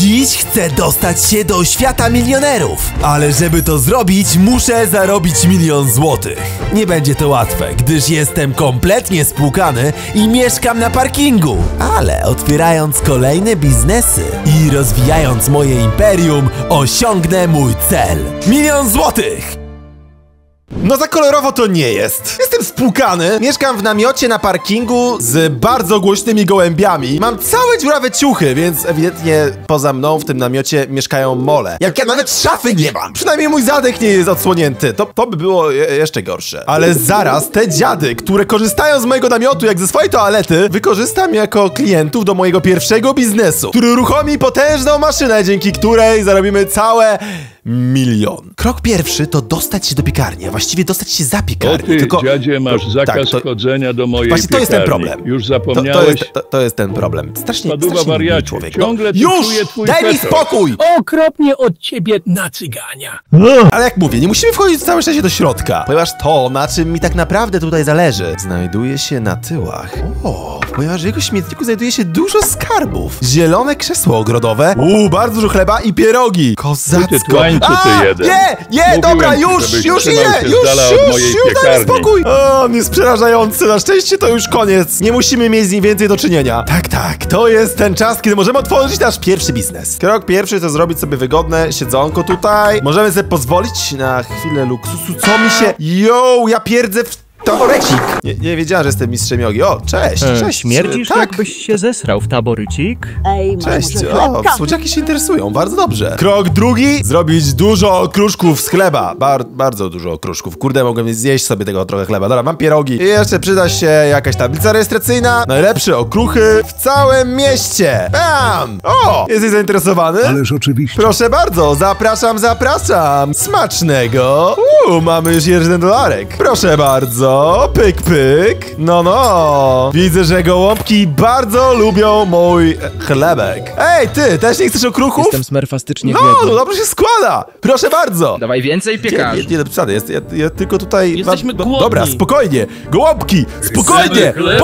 Dziś chcę dostać się do świata milionerów, ale żeby to zrobić, muszę zarobić milion złotych. Nie będzie to łatwe, gdyż jestem kompletnie spłukany i mieszkam na parkingu. Ale otwierając kolejne biznesy i rozwijając moje imperium, osiągnę mój cel. Milion złotych! No za kolorowo to nie jest. Jestem spłukany, mieszkam w namiocie na parkingu z bardzo głośnymi gołębiami. Mam całe dziurawe ciuchy, więc ewidentnie poza mną w tym namiocie mieszkają mole. Jak ja nawet szafy nie mam. Przynajmniej mój zadek nie jest odsłonięty. To, to by było je jeszcze gorsze. Ale zaraz te dziady, które korzystają z mojego namiotu jak ze swojej toalety, wykorzystam jako klientów do mojego pierwszego biznesu, który uruchomi potężną maszynę, dzięki której zarobimy całe milion. Krok pierwszy to dostać się do piekarni, a właściwie dostać się za O piekarnię. ty, Tylko dziadzie, masz to- zakaz tak, to- chodzenia do mojej Właśnie to jest ten piekarni. problem. Już To, to, zapomniałeś? jest, to, to jest ten problem. Strasznie, Paduwa strasznie wariacie, człowiek. ciągle tu Już! Daj mi spokój! Okropnie od ciebie na cygania. Ale jak mówię, nie musimy wchodzić całe szczęście do środka, ponieważ to, na czym mi tak naprawdę tutaj zależy, znajduje się na tyłach. O, ponieważ w jego śmietniku znajduje się dużo skarbów. Zielone krzesło ogrodowe, uuu, bardzo dużo chleba i pierogi. Kozacko. Tłańcu, ty A, jeden. Nie, nie, Mówiłem dobra, ci, już, już idę, już, już, mojej już, daj mi spokój. O, on jest przerażający, na szczęście to już koniec. Nie musimy mieć z nim więcej do czynienia. Tak, tak, to jest ten czas, kiedy możemy otworzyć nasz pierwszy biznes. Krok pierwszy to zrobić sobie wygodne siedzonko tutaj. Możemy sobie pozwolić na chwilę luksusu. Co mi się... Yo, ja pierdzę w taborecik. Nie, nie wiedziałem, że jestem mistrzem jogi. O, cześć, E, cześć. Śmierdzisz, tak. jakbyś się zesrał w taborycik? Ej, Cześć, o, słodziaki się interesują, bardzo dobrze. Krok drugi, zrobić dużo okruszków z chleba. Bar bardzo dużo okruszków. Kurde, mogłem zjeść sobie tego trochę chleba. Dobra, mam pierogi. I jeszcze przyda się jakaś tablica rejestracyjna. Najlepsze okruchy w całym mieście. Bam! O, jesteś zainteresowany? Ależ oczywiście. Proszę bardzo, zapraszam, zapraszam. Smacznego. Uuu, mamy już jeden dolarek. Proszę bardzo, pyk, pyk. No, no. Widzę, że gołąbki bardzo lubią mój chlebek. Ej, ty, też nie chcesz okruchów? Jestem smerfastycznie No, no dobrze się składa. Proszę bardzo. Dawaj więcej Nie, piekarz. nie, nie, do przesady, jest, ja, ja tylko tutaj... Jesteśmy do- głodni. Dobra, spokojnie. Gołąbki, spokojnie. Chcemy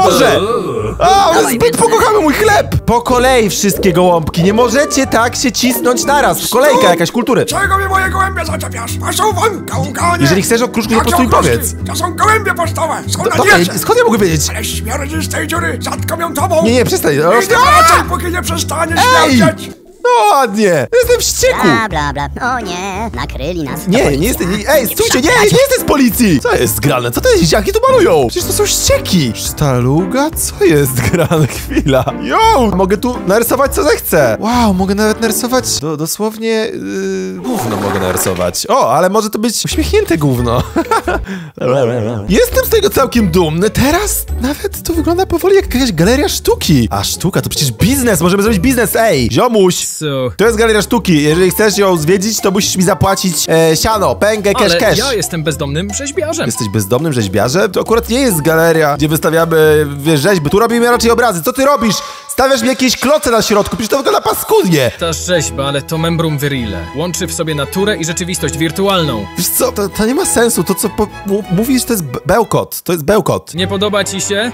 A, Dawaj zbyt więcej. pokochamy mój chleb. Po kolei wszystkie gołąbki. Nie możecie tak się cisnąć naraz. Kolejka jakaś kultury. Czego mi moje gołębie zaczepiasz? A są won, gałganie! Jeżeli chcesz okruszku, to Jak po prostu mi powiedz. To są gołębie pocztowe, są na Dobra, diecie! skąd ja mogę wiedzieć? Ale śmierdzi z tej dziury, zatkomią tobą! Nie, nie, przestań. O, nie wracaj, póki nie przestaniesz Ej! śmierdzieć! No ładnie. Jestem wściekły. Bla, bla, bla. O nie, nakryli nas. Nie, nie jestem. Nie, ej, stójcie, nie, nie jestem z policji! Co jest grane? Co te dzieciaki tu malują? Przecież to są ścieki! Sztaluga? Co jest grane? Chwila. Yo! Mogę tu narysować co zechcę. Wow, mogę nawet narysować do, dosłownie yy, gówno mogę narysować. O, ale może to być uśmiechnięte gówno. Jestem z tego całkiem dumny. Teraz nawet to wygląda powoli jak jakaś galeria sztuki. A sztuka to przecież biznes, możemy zrobić biznes. Ej, ziomuś! Co? To jest galeria sztuki. Jeżeli chcesz ją zwiedzić, to musisz mi zapłacić e, siano, pęgę, cash, Ale cash. ja jestem bezdomnym rzeźbiarzem. Jesteś bezdomnym rzeźbiarzem? To akurat nie jest galeria, gdzie wystawiamy wiesz, rzeźby. Tu robimy raczej obrazy. Co ty robisz? Stawiasz mi jakieś kloce na środku, przecież to wygląda paskudnie. Ta rzeźba, ale to membrum virile. Łączy w sobie naturę i rzeczywistość wirtualną. Wiesz co, to, to nie ma sensu. To, co po, mówisz, to jest be- bełkot. To jest bełkot. Nie podoba ci się?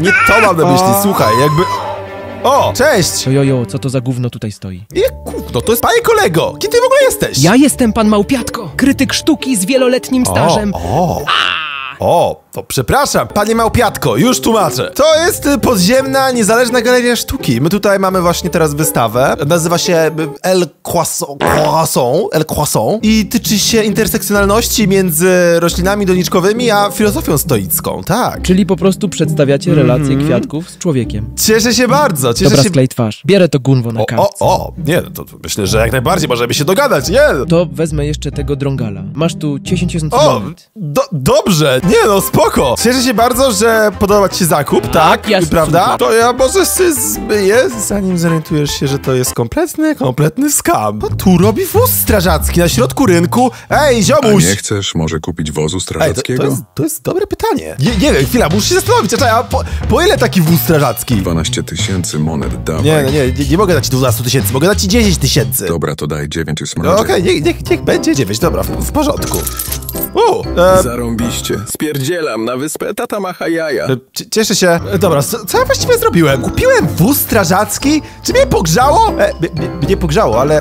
Nie to mam na myśli, słuchaj, jakby... O, cześć! To jojo, co to za gówno tutaj stoi? Jak no to jest panie kolego! Kim ty w ogóle jesteś? Ja jestem pan Małpiatko, krytyk sztuki z wieloletnim stażem. O, o. O, to przepraszam, panie Małpiatko, już tłumaczę. To jest y, podziemna, niezależna galeria sztuki. My tutaj mamy właśnie teraz wystawę. Nazywa się y, El Croissant, Croissant, El Croissant i tyczy się intersekcjonalności między roślinami doniczkowymi a filozofią stoicką, tak. Czyli po prostu przedstawiacie relacje kwiatków z człowiekiem. Cieszę się bardzo, cieszę Dobra, się... sklej twarz. Bierę to gunwo na O, kartce. o, o, nie, no to myślę, że jak najbardziej możemy się dogadać, nie? To wezmę jeszcze tego drągala. Masz tu 10 cm. O, do, dobrze, nie no, spoko. Cieszę się bardzo, że podoba ci się zakup, tak? jasne, prawda? super. To ja może się zmyję, zanim zorientujesz się, że to jest kompletny, kompletny skam. Bo tu robi wóz strażacki na środku rynku. Ej, A ziomuś! nie chcesz może kupić wozu Ej, to, strażackiego? to, jest, to jest dobre pytanie. Nie, nie wiem, chwila, muszę się zastanowić. Czekaj, a po, po ile taki wóz strażacki? 12 tysięcy monet dawaj. Nie, no nie, nie, nie mogę dać ci 12 tysięcy, mogę dać ci 10 tysięcy. Dobra, to daj 9 No smaczek. okej, niech, niech, niech będzie 9, dobra, w, w porządku. U, e, Zarąbiście. Spierdzielam na wyspę, tata macha jaja. e, c- cieszę się. E, dobra, co, co ja właściwie zrobiłem? Kupiłem wóz strażacki? Czy mnie pogrzało? E, m- m- mnie pogrzało, ale...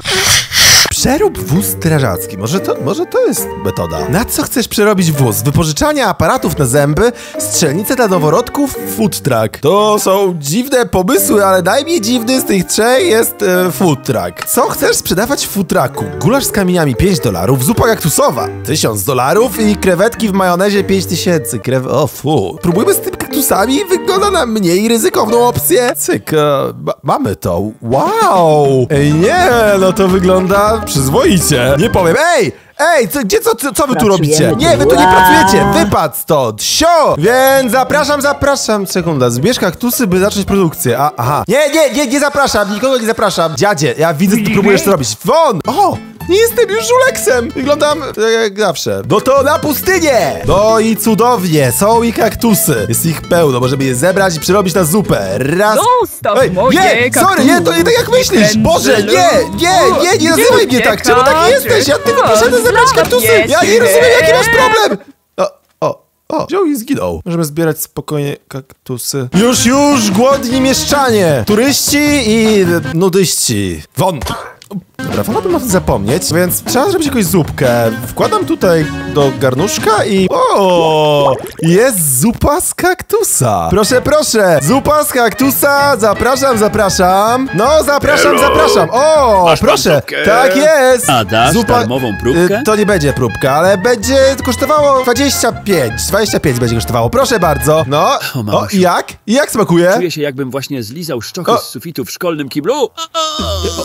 Przerób wóz strażacki. Może to, może to jest metoda. Na co chcesz przerobić wóz? Wypożyczanie aparatów na zęby, strzelnice dla noworodków, food truck. To są dziwne pomysły, ale najmniej dziwny z tych trzech jest e, food truck. Co chcesz sprzedawać w food trucku? Gulasz z kamieniami 5 dolarów, zupa kaktusowa 1000 dolarów i krewetki w majonezie 5000. Krew... O fu. Próbujmy z tym kaktusami, wygląda na mniej ryzykowną opcję. Cyk, e, ma- mamy to. Wow! Ej, nie, no to wygląda przyzwoicie. Nie powiem, ej! Ej, co, gdzie, co, co, co wy tu robicie? Nie, wy tu nie Wow. pracujecie! Wypad stąd! Sio! Więc zapraszam, zapraszam. Sekunda, zbierz kaktusy, by zacząć produkcję. A, aha. Nie, nie, nie, nie zapraszam, nikogo nie zapraszam. Dziadzie, ja widzę, że ty próbujesz to robić. Won! O! Nie jestem już żuleksem! Wyglądam tak jak zawsze. No to na pustynię! No i cudownie, są i kaktusy. Jest ich pełno, możemy je zebrać i przerobić na zupę. Raz. Zostaw Ej, moje nie, sorry, nie, to nie tak jak myślisz! Boże, nie, nie, nie, nie nazywaj mnie tak! Czemu taki jesteś? Ja tylko poszedłem zebrać kaktusy! Ja nie rozumiem, jaki masz problem! O, o, o, wziął i zginął. Możemy zbierać spokojnie kaktusy. Już, już, głodni mieszczanie! Turyści i nudyści. Won! Dobra, wolałbym o tym zapomnieć, więc trzeba zrobić jakąś zupkę. Wkładam tutaj do garnuszka i... O! Jest zupa z kaktusa. Proszę, proszę! Zupa z kaktusa! Zapraszam, zapraszam! No, zapraszam, zapraszam! O! proszę! Tak jest! A dasz darmową próbkę? Y, To nie będzie próbka, ale będzie kosztowało 25. 25 będzie kosztowało. Proszę bardzo. No. O, O, mamusiu. jak? I jak smakuje? Czuję się jakbym właśnie zlizał szczochy O. z sufitu w szkolnym kiblu.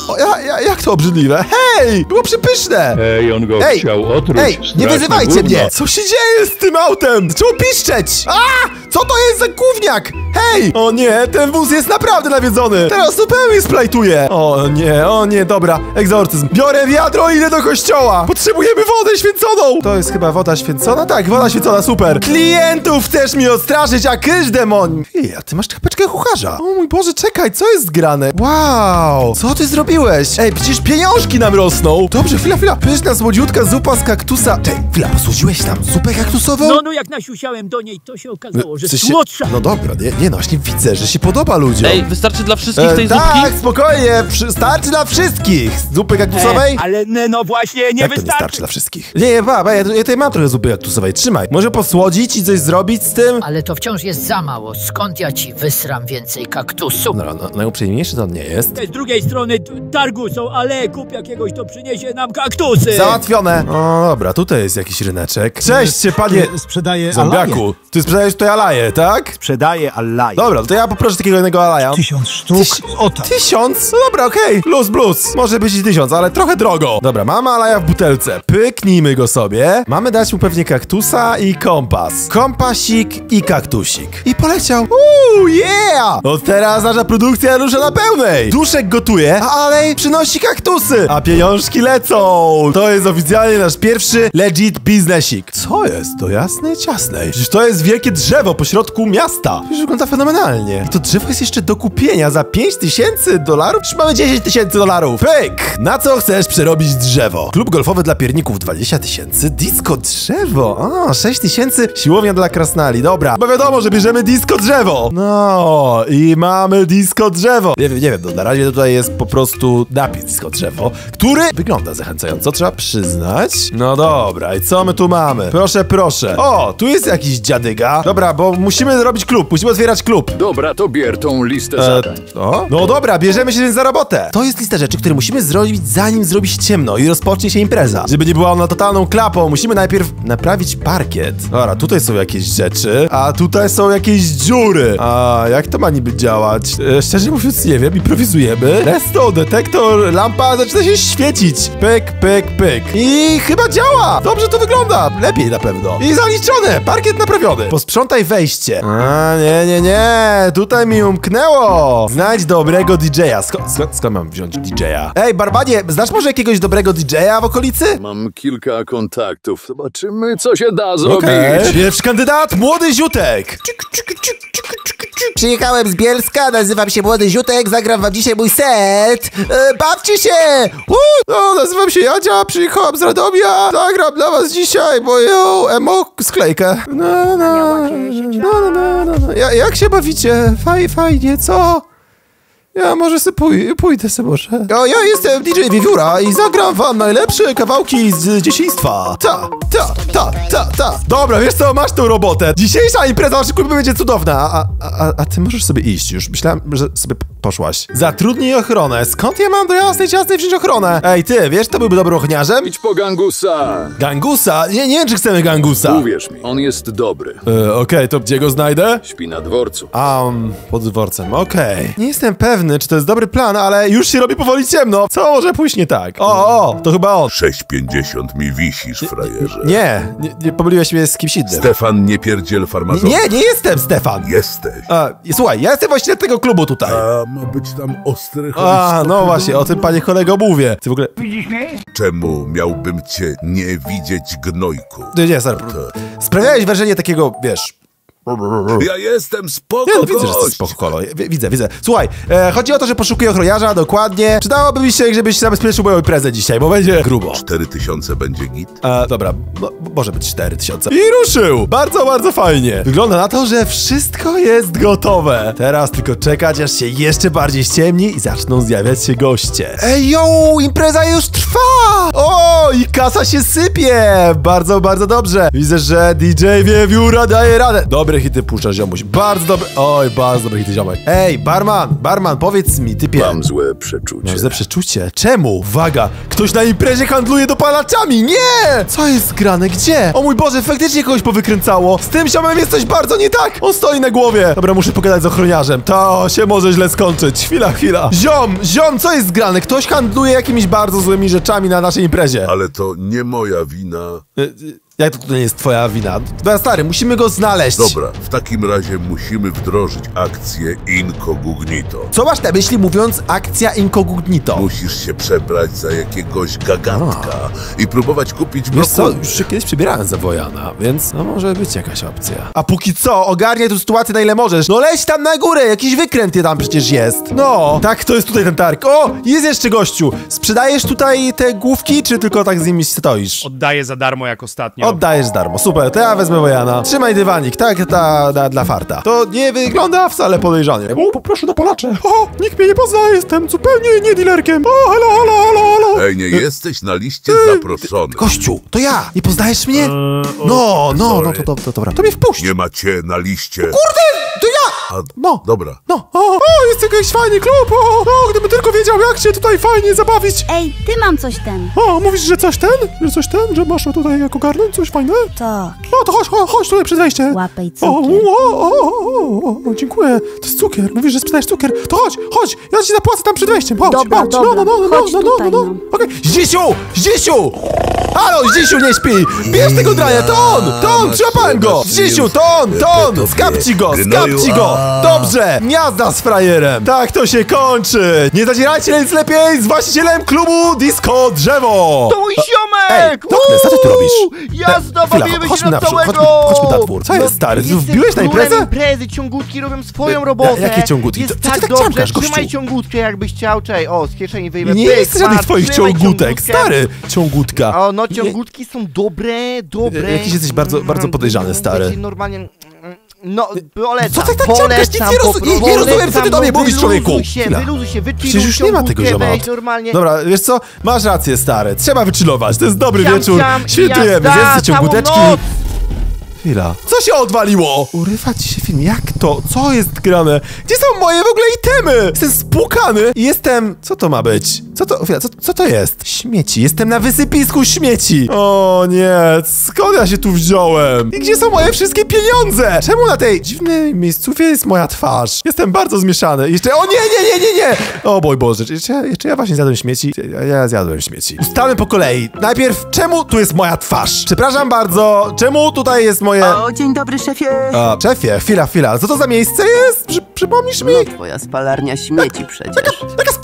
O, ja, ja, jak to obrzydliwe? Hej! Było przepyszne! Ej, on go Ej, chciał otruć. Ej, nie straszne wyzywajcie gówno. mnie! Co się dzieje z tym autem? Zaczął piszczeć! A! Co to jest za gówniak? Hej! O nie, ten wóz jest naprawdę nawiedzony! Teraz zupełnie splajtuje! O nie, o nie, dobra, egzorcyzm. Biorę wiadro i idę do kościoła! Potrzebujemy wodę święconą! To jest chyba woda święcona? Tak, woda święcona, super! Klientów chcesz mi odstraszyć, a kysz demon! Ej, a ty masz czapeczkę kucharza. O mój Boże, czekaj, co jest grane? Wow! Co ty zrobiłeś? Ej, przecież pieniążki nam rosną! Dobrze, chwila, chwila. Pyszna, słodziutka zupa z kaktusa. Ej, chwila, posłudziłeś tam zupę kaktusową? No, no jak nasiusiałem do niej, to się okazało, że W sensie- słodsza. No dobra, nie, nie no, właśnie widzę, że się podoba ludziom. Ej, wystarczy dla wszystkich E, tej tak, zupki? spokojnie, przy, starczy dla wszystkich. Zupy kaktusowej? E, ale ne, no właśnie, nie Jak to nie wystarczy. starczy dla wszystkich? Nie, nie, ba, ba, ja, tu- ja tutaj mam trochę zupy kaktusowej, trzymaj. Może posłodzić i coś zrobić z tym? Ale to wciąż jest za mało. Skąd ja ci wysram więcej kaktusu? No, no, najuprzejmiejszy to on nie jest. Z drugiej strony t- targu są, ale kup jakiegoś, to przyniesie nam kaktusy. Załatwione! O, dobra, tutaj jest jakiś ryneczek. Cześć, panie Sprzedaję zombiaku. Ty sprzedajesz tutaj alaje, tak? Sprzedaję Dobra, to ja poproszę takiego jednego alaja. Tysiąc sztuk. Tyś- O tak. Tysiąc? No dobra, okej. Plus, plus. Może być i tysiąc, ale trochę drogo. Dobra, mamy alaja w butelce. Pyknijmy go sobie. Mamy dać mu pewnie kaktusa i kompas. Kompasik i kaktusik. I poleciał. Uuu, yeah! Od teraz nasza produkcja rusza na pełnej. Duszek gotuje, a alej przynosi kaktusy. A pieniążki lecą. To jest oficjalnie nasz pierwszy legit biznesik. Co jest? To jasne i ciasne. Przecież to jest wielkie drzewo pośrodku miasta. Przecież wygląda fenomenalnie. I to drzewo jest jeszcze do kupienia za 5 tysięcy dolarów? Czy mamy 10 tysięcy dolarów? Pyk! Na co chcesz przerobić drzewo? Klub golfowy dla pierników 20 tysięcy? Disco drzewo? A, 6 tysięcy? Siłownia dla krasnali. Dobra, bo wiadomo, że bierzemy disco drzewo. No i mamy disco drzewo. Nie wiem, nie wiem, no, na razie tutaj jest po prostu napis disco drzewo, który wygląda zachęcająco, trzeba przyznać. No dobra, i co my tu mamy? Proszę, proszę. O, tu jest jakiś dziadyga. Dobra, bo musimy zrobić klub, musimy otwierać klub. Dobra, to bier tą listę E, zadań. o? No dobra, bierzemy się więc za robotę. To jest lista rzeczy, które musimy zrobić zanim zrobi się ciemno i rozpocznie się impreza. Żeby nie była ona totalną klapą, musimy najpierw naprawić parkiet. Dobra, tutaj są jakieś rzeczy, a tutaj są jakieś dziury. A jak to ma niby działać? E, szczerze mówiąc nie wiem, improwizujemy. Resto, detektor, lampa zaczyna się świecić. Pyk, pyk, pyk. I chyba działa. Dobrze to wygląda. Lepiej na pewno. I zaliczone. Parkiet naprawiony. Posprzątaj wejście. A, nie, nie, nie. Tutaj mi umknęło. Znajdź dobrego DJ-a. Skąd, skąd mam wziąć DJ-a? Ej, Barbanie, znasz może jakiegoś dobrego DJ-a w okolicy? Mam kilka kontaktów. Zobaczymy, co się da zrobić. Okej. Pierwszy kandydat, młody ziutek. Przyjechałem z Bielska, nazywam się Młody Ziutek, zagram wam dzisiaj mój set. E, bawcie się! Uh, no, nazywam się Jadzia, przyjechałam z Radomia, zagram dla was dzisiaj moją emo sklejkę. No, no, no, no, no, no, no. Ja, jak się bawicie? Faj, fajnie, co? Ja może sobie pój pójdę sobie może. Ja, ja jestem DJ Wiewióra i zagram wam najlepsze kawałki z dzieciństwa. Ta, ta, ta, ta, ta. Dobra, wiesz co, masz tą robotę. Dzisiejsza impreza waszych klubów będzie cudowna. A, a, a, ty możesz sobie iść już. Myślałem, że sobie poszłaś. Zatrudnij ochronę. Skąd ja mam do jasnej ciasnej wziąć ochronę? Ej, ty, wiesz, to byłby dobrym ochroniarzem? Idź po gangusa. Gangusa? Nie, nie wiem, czy chcemy gangusa. Uwierz mi, on jest dobry. E, Okej, to gdzie go znajdę? Śpi na dworcu. A, um, pod dworcem, okej. Nie jestem pewny, czy to jest dobry plan, ale już się robi powoli ciemno. Co może pójść nie tak? O, o, to chyba on. 6,50 mi wisisz, frajerze. Nie, nie, nie pomyliłeś mnie z kimś innym. Stefan, nie pierdziel farmazona. Nie, nie jestem Stefan. Jesteś. A, słuchaj, ja jestem właścicielem tego klubu tutaj. A ma być tam ostry A, no właśnie, o tym panie kolego mówię. Ty w ogóle... Czemu miałbym cię nie widzieć, gnojku? Nie, nie, sorry. Sprawiałeś wrażenie takiego, wiesz... Ja jestem spoko, Ja no, widzę, że jesteś spoko, Widzę, widzę. Słuchaj, e, chodzi o to, że poszukuję ochroniarza, dokładnie. Przydałoby mi się, żebyś zabezpieczył moją imprezę dzisiaj, bo będzie grubo. 4000 będzie git? E, dobra, no, może być 4000. I ruszył! Bardzo, bardzo fajnie. Wygląda na to, że wszystko jest gotowe. Teraz tylko czekać, aż się jeszcze bardziej ściemni i zaczną zjawiać się goście. Ej, yo, impreza już trwa! O, i kasa się sypie! Bardzo, bardzo dobrze. Widzę, że DJ Wiewióra daje radę. Dobre hity puszcza ziomuś. Bardzo dobre... Oj, bardzo dobre hity ziomek. Ej, barman, barman, powiedz mi, typie... Mam złe przeczucie. Masz złe przeczucie. Czemu? Uwaga! Ktoś na imprezie handluje dopalaczami! Nie! Co jest grane? Gdzie? O mój Boże, faktycznie kogoś powykręcało. Z tym ziomem jest coś bardzo nie tak. On stoi na głowie. Dobra, muszę pogadać z ochroniarzem. To się może źle skończyć. Chwila, chwila. Ziom, ziom, co jest grane? Ktoś handluje jakimiś bardzo złymi rzeczami na naszej imprezie. Ale to nie moja wina. Y, y, Jak to, to nie jest twoja wina? Dobra, stary, musimy go znaleźć. Dobra, w takim razie musimy wdrożyć akcję Incognito. Co masz na myśli mówiąc akcja incognito? Musisz się przebrać za jakiegoś gagantka i próbować kupić Wiesz co, brokuły. już się kiedyś przebierałem za Wojana, więc no może być jakaś opcja. A póki co, ogarniaj tu sytuację na ile możesz. No leć tam na górę, jakiś wykręt je tam przecież jest. No, tak, to jest tutaj ten targ. O, jest jeszcze gościu. Sprzedajesz tutaj te główki, czy tylko tak z nimi stoisz? Oddaję za darmo jak ostatnio. Oddajesz darmo, super, to ja wezmę Wojana. Trzymaj dywanik, tak, dla, dla, dla farta. To nie wygląda wcale podejrzanie. O, poproszę dopalacze. O, nikt mnie nie pozna, jestem zupełnie nie dealerkiem. O, halo, halo, halo, halo. Ej, nie jesteś na liście zaproszonych. Gościu, to ja, nie poznajesz mnie? No, no, no, to, to, to dobra. To mnie wpuść. Nie ma cię na liście. Kurde! A, No. Dobra. No, o, o, jest jakiś fajny klub, o, o, gdybym tylko wiedział, jak się tutaj fajnie zabawić. Ej, ty mam coś ten. O, mówisz, że coś ten? Że coś ten? Że masz tutaj jak ogarnąć coś fajne? Tak. O, to chodź, chodź, chodź tutaj. Łapej O, o, cukier. o, o, o, o, o, dziękuję. To jest cukier. Mówisz, że sprzedajesz cukier. To chodź, chodź, ja ci zapłacę tam przed wejściem. Chodź, Dobra, chodź. dobra. No, no, no, no, Chodź no, no, tutaj, no, no. no. Okej. Zdzisiu! Zdzisiu! Halo, Zdzisiu nie śpi! Bierz tego drania, to on! To on, trzymałem go! Zdzisiu, to on, to on! Skapci go, skapci go! Dobrze! Jazda z frajerem! Tak to się kończy! Nie zadzierajcie nic lepiej z właścicielem klubu Disco Drzewo! To mój Ej, ziomek! Doknes, co ty tu robisz? Jazda, chwila, bawimy się na naprzód, całego! chodźmy, chodźmy na dwór. Co jest, stary? jestem Wbiłeś na imprezę? imprezy, ciągutki robią swoją robotę. jakie ciągutki? Jest Co- tak tak dobrze, ciągasz, gościu? trzymaj ciągutkę jakbyś chciał, czej. O, z kieszeni wyjmę. Nie pyk, jest żadnych masz, twoich trzymaj ciągutek, ciągutkę. stary! Ciągutka. O, no ciągutki są dobre, dobre. Jakiś jesteś bardzo- bardzo podejrzany, stary. Wiecie, Normalnie... No, polecam, Co ty tak polecam, nie rozu- nie- nie rozumiem, co ty do mnie mówisz, człowieku. Się, Chwila. wyluzuj się, wychilluj Przecież już nie ma tego zioma. normalnie. Dobra, wiesz co? Masz rację, stary. Trzeba wychillować. To jest dobry wieczór. Świętujemy. Zjedzcie ciąguteczki. Chwila. Co się odwaliło? Urywa ci się film. Jak to? Co jest grane? Gdzie są moje w ogóle itemy? Jestem spłukany i jestem... Co to ma być? Co to... Chwila, co, co to jest? Śmieci. Jestem na wysypisku śmieci. O nie, skąd ja się tu wziąłem? I gdzie są moje wszystkie pieniądze? Czemu na tej dziwnej miejscówie jest moja twarz? Jestem bardzo zmieszany. Jeszcze... O nie, nie, nie, nie, nie! O boj Boże, jeszcze, jeszcze ja właśnie zjadłem śmieci. Ja, ja zjadłem śmieci. Ustalmy po kolei. Najpierw, czemu tu jest moja twarz? Przepraszam bardzo, czemu tutaj jest moje... O, dzień dobry, szefie. A, szefie, chwila, chwila. Co to za miejsce jest? Przy, przypomnisz mi? No, twoja spalarnia śmieci przecież.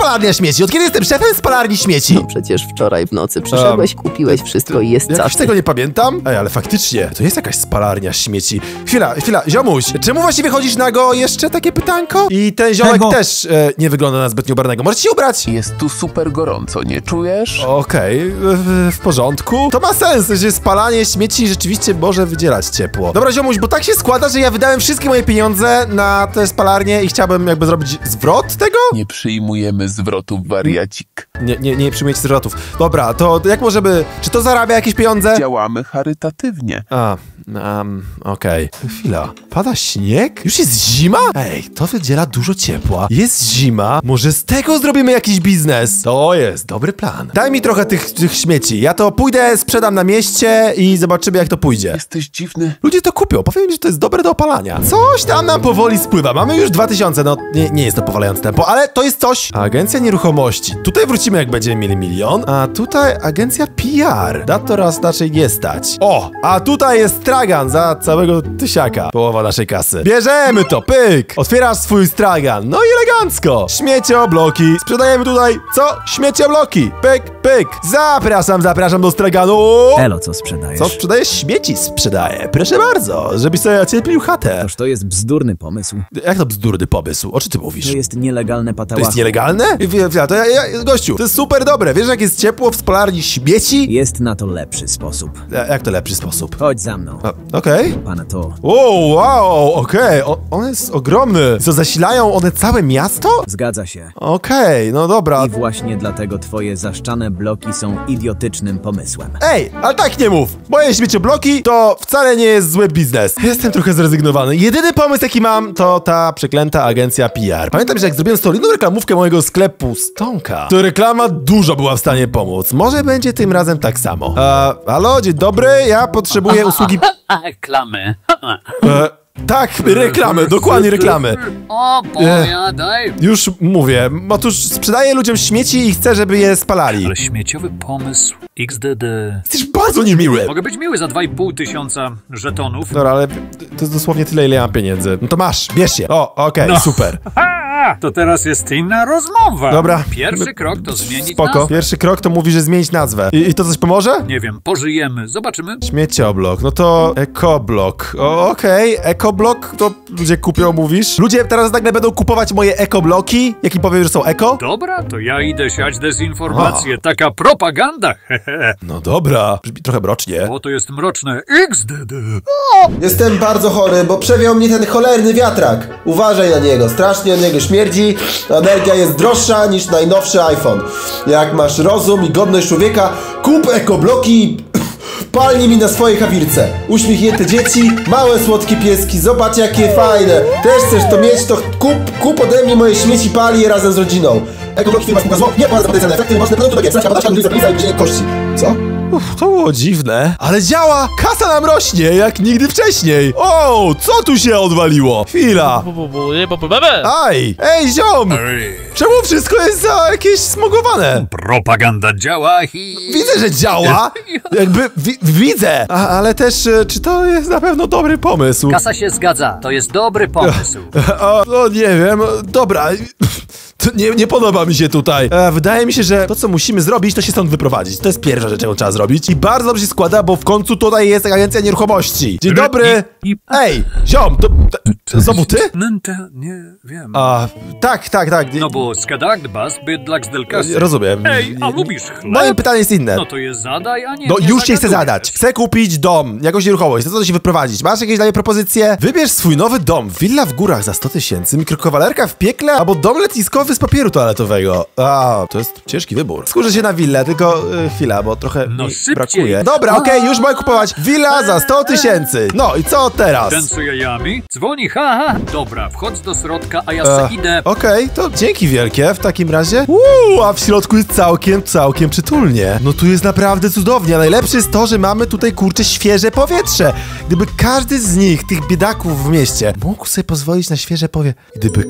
Spalarnia śmieci? Od kiedy jestem szefem spalarni śmieci? No przecież wczoraj w nocy przyszedłeś, kupiłeś wszystko i jest Jakoś tego nie pamiętam. Ej, ale faktycznie, to jest jakaś spalarnia śmieci. Chwila, chwila, ziomuś, czemu właściwie chodzisz nago? Jeszcze takie pytanko? I ten ziomek Czego? też e, nie wygląda na zbytnio ubranego. Możecie się ubrać? Jest tu super gorąco, nie czujesz? Okej, w, w porządku. To ma sens, że spalanie śmieci rzeczywiście może wydzielać ciepło. Dobra, ziomuś, bo tak się składa, że ja wydałem wszystkie moje pieniądze na tę spalarnię i chciałbym jakby zrobić zwrot tego? Nie przyjmujemy zwrotów, wariacik. Nie, nie, nie przyjmujecie zwrotów. Dobra, to jak możemy... Czy to zarabia jakieś pieniądze? Działamy charytatywnie. A, um, okej. Chwila. Pada śnieg? Już jest zima? Ej, to wydziela dużo ciepła. Jest zima. Może z tego zrobimy jakiś biznes? To jest dobry plan. Daj mi trochę tych, tych śmieci. Ja to pójdę, sprzedam na mieście i zobaczymy jak to pójdzie. Jesteś dziwny. Ludzie to kupią. Powiem że to jest dobre do opalania. Coś tam nam powoli spływa. Mamy już 2000. No, nie, nie jest to powalające tempo, ale to jest coś. Agencja nieruchomości. Tutaj wrócimy, jak będziemy mieli milion. A tutaj agencja PR. Da to raz raczej nie stać. O, a tutaj jest stragan za całego tysiaka. Połowa naszej kasy. Bierzemy to, pyk. Otwierasz swój stragan. No i elegancko. Śmieciobloki. Sprzedajemy tutaj, co? Śmieciobloki. Pyk, pyk. Zapraszam, zapraszam do straganu. Elo, co sprzedajesz? Co sprzedajesz? Śmieci sprzedaję. Proszę bardzo, żebyś sobie ocieplił chatę. Toż to jest bzdurny pomysł. Jak to bzdurny pomysł? O czym ty mówisz? To jest nielegalne To patałactwo. jest nielegalne? Wie- To ja, ja, gościu, to jest super dobre. Wiesz, jak jest ciepło w spalarni śmieci? Jest na to lepszy sposób. Ja- Jak to lepszy sposób? Chodź za mną. A, Okej. Pana to. Wow, wow, okej. O- On jest ogromny. Co, zasilają one całe miasto? Zgadza się. Okej, no dobra. I właśnie dlatego twoje zaszczane bloki są idiotycznym pomysłem. Ej, ale tak nie mów. Moje śmieciobloki to wcale nie jest zły biznes. Jestem trochę zrezygnowany. Jedyny pomysł, jaki mam, to ta przeklęta agencja PR. Pamiętam, że jak zrobiłem solidną reklamówkę mojego sklepu Stonka, to reklama dużo była w stanie pomóc. Może będzie tym razem tak samo. E, halo, dzień dobry, ja potrzebuję usługi... Klamy. E, tak, reklamy, dokładnie reklamy. Opowiadaj. Już mówię. Otóż sprzedaję ludziom śmieci i chcę, żeby je spalali. Ale śmieciowy pomysł XDD. Jesteś bardzo niemiły. Mogę być miły za 2,5 tysiąca żetonów. Dobra, ale to jest dosłownie tyle, ile ja mam pieniędzy. No to masz, bierz je. O, okej, No. super. To teraz jest inna rozmowa. Dobra. Pierwszy krok to zmienić Spoko. nazwę. Pierwszy krok to mówi, że zmienić nazwę. I, I to coś pomoże? Nie wiem, pożyjemy, zobaczymy. Śmiecioblok, no to ekoblok. O, Okej, ekoblok to ludzie kupią, mówisz? Ludzie teraz nagle będą kupować moje ekobloki, jak im powiem, że są eko? Dobra, to ja idę siać dezinformację. Taka propaganda. hehe. No dobra, brzmi trochę mrocznie. Bo to jest mroczne XDD. Jestem bardzo chory, bo przewiał mnie ten cholerny wiatrak. Uważaj na niego, strasznie od niego śmierdzi. Energia jest droższa niż najnowszy iPhone. Jak masz rozum i godność człowieka, kup ekobloki i palnij mi na swojej hawirce. Uśmiechnięte dzieci, małe słodkie pieski, zobacz jakie fajne. Też chcesz to mieć, to kup, kup ode mnie moje śmieci, pali je razem z rodziną. Ekobloki firma spółka zło, nie płacę za potencjalne efekty, straszna podażka, zapisa i wycinek kości. Co? Uff, to było dziwne. Ale działa! Kasa nam rośnie jak nigdy wcześniej. O, co tu się odwaliło? Chwila. Aj! Ej, ziom! Czemu wszystko jest za jakieś smogowane? Propaganda działa i... Widzę, że działa. Jakby wi widzę. A, ale też, e, czy to jest na pewno dobry pomysł? Kasa się zgadza. To jest dobry pomysł. O, no nie wiem. Dobra. To nie, nie podoba mi się tutaj. E, wydaje mi się, że to, co musimy zrobić, to się stąd wyprowadzić. To jest pierwsza rzecz, jaką trzeba zrobić. I bardzo dobrze się składa, bo w końcu tutaj jest agencja nieruchomości. Dzień dobry. Ej, ziom, to, to znowu ty? To nie wiem. A, tak, tak, tak. No bo skadagd bas bydlak z delkasy. Rozumiem. Ej, a lubisz chleb? Moje pytanie jest inne. No to je zadaj, a nie No nie już cię chcę zadać. Chcę kupić dom, jakąś nieruchomość, chcę się wyprowadzić. Masz jakieś dla mnie propozycje? Wybierz swój nowy dom. Willa w górach za 100 tysięcy, mikrokawalerka w piekle, albo dom letniskowy z papieru toaletowego. A, to jest ciężki wybór. Skurzę się na willę, tylko y, chwila, bo trochę No szybciej. brakuje. Dobra, okej, już mogę kupować. Willa za 100 tysięcy. No i co teraz? Ten co jajami? Dzwoni, ha, ha. Dobra, wchodź do środka, a ja E, se idę. Okej, to dzięki wielkie w takim razie. Uuu, a w środku jest całkiem, całkiem przytulnie. No tu jest naprawdę cudownie, a najlepsze jest to, że mamy tutaj kurczę świeże powietrze. Gdyby każdy z nich, tych biedaków w mieście, mógł sobie pozwolić na świeże powietrze. Gdyby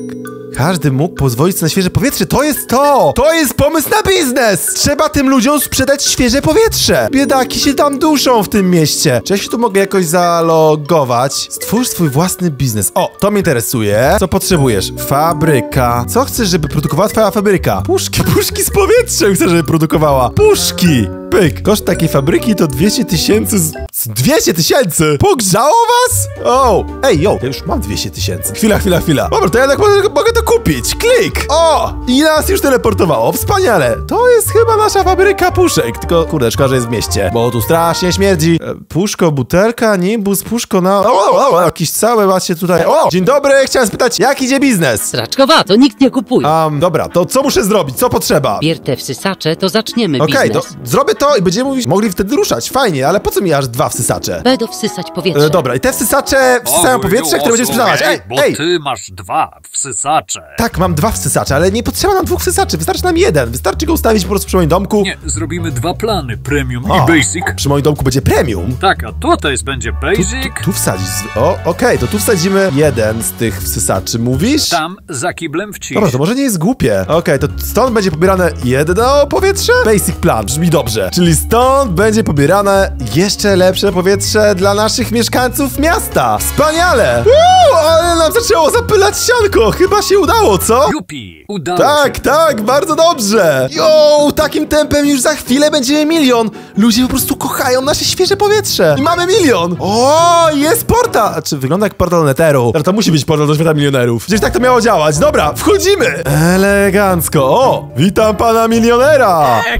każdy mógł pozwolić na świeże powietrze, to jest to! To jest pomysł na biznes! Trzeba tym ludziom sprzedać świeże powietrze! Biedaki się tam duszą w tym mieście. Czy ja się tu mogę jakoś zalogować? Stwórz swój własny biznes. O, to mnie interesuje. Co potrzebujesz? Fabryka. Co chcesz, żeby produkowała twoja fabryka? Puszki, puszki z powietrzem chcę, żeby produkowała. Puszki! Pyk. Koszt takiej fabryki to 200 tysięcy z... z 200 tysięcy? Pogrzało was? O! Ej, yo, ja już mam 200 tysięcy. Chwila, chwila, chwila. Dobra, to ja tak mogę, mogę to kupić. Klik! O! I nas już teleportowało. Wspaniale. To jest chyba nasza fabryka puszek. Tylko, kurde, szkoda, że jest w mieście. Bo tu strasznie śmierdzi. E, Puszko, butelka, nimbus, puszko na... O, o, o, jakiś cały macie tutaj. O! Dzień dobry, chciałem spytać, jak idzie biznes? Raczkowato, nikt nie kupuje. Um, dobra, to co muszę zrobić? Co potrzeba? Bier te wsysacze, to zaczniemy Okej, to biznes. zrobię to i będziemy mówić, mogli wtedy ruszać. Fajnie, ale po co mi aż dwa wsysacze? Będą wsysać powietrze. E, dobra, i te wsysacze wsysają powietrze, które będziemy sprzedawać. Ej, bo ej! ty masz dwa wsysacze. Tak, mam dwa wsysacze, ale nie potrzeba nam dwóch wsysaczy, wystarczy nam jeden. Wystarczy go ustawić po prostu przy moim domku. Nie, zrobimy dwa plany, premium O, i basic. Przy moim domku będzie premium. Tak, a tutaj będzie basic, Tu wsadzić. z- O, okej, to tu wsadzimy jeden z tych wsysaczy, mówisz? tam za kiblem wciś. Dobra, to może nie jest głupie. Okej, to stąd będzie pobierane jedno powietrze? Basic plan, brzmi dobrze. Czyli stąd będzie pobierane jeszcze lepsze powietrze dla naszych mieszkańców miasta. Wspaniale! Uuu, ale nam zaczęło zapylać sianko. Chyba się udało, co? Jupi, udało Tak, się. tak, bardzo dobrze! Jo, takim tempem już za chwilę będziemy milion! Ludzie po prostu kochają nasze świeże powietrze! I mamy milion! O, jest portal! A Czy wygląda jak portal Netheru? Ale to musi być portal do świata milionerów. Przecież tak to miało działać. Dobra, wchodzimy! Elegancko! O, witam pana milionera! E,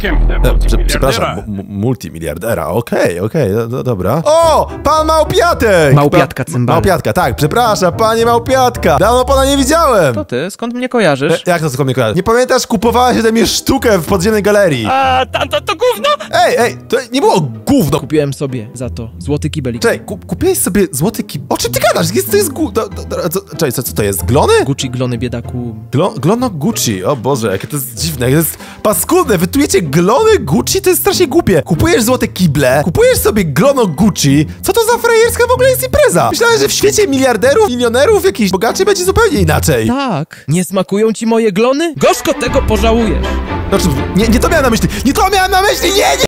prze, przepraszam, mu- mu- multimiliardera. Okej, okej, do, do, dobra. O, pan Małpiatek! Małpiatka Pa- cymbale. Małpiatka, tak, przepraszam, panie Małpiatka! Dawno pana nie widziałem! To ty, skąd mnie kojarzysz? E, jak to skąd mnie kojarzy? Nie pamiętasz, kupowałeś ode mnie sztukę w podziemnej galerii. A, tamto to gówno! Ej, ej, to nie było gówno. Kupiłem sobie za to złoty kibelik. Czekaj, ku, kupiłeś sobie złoty kib... O czym ty gadasz? Jest, to jest gu... Do, do, do, co, czekaj, co, co to jest? Glony? Gucci, glony, biedaku. Glo, glono Gucci, o Boże, jakie to jest dziwne, jakie to jest paskudne, wytujecie glony Gucci? To jest strasznie głupie. Kupujesz złote kible, kupujesz sobie glono Gucci, co to za frajerska w ogóle jest impreza? Myślałem, że w świecie miliarderów, milionerów, jakichś bogaczy będzie zupełnie inaczej. Tak. Nie smakują ci moje glony? Gorzko tego pożałujesz. Znaczy, nie, nie to miałem na myśli, nie to miałem na myśli, nie, nie!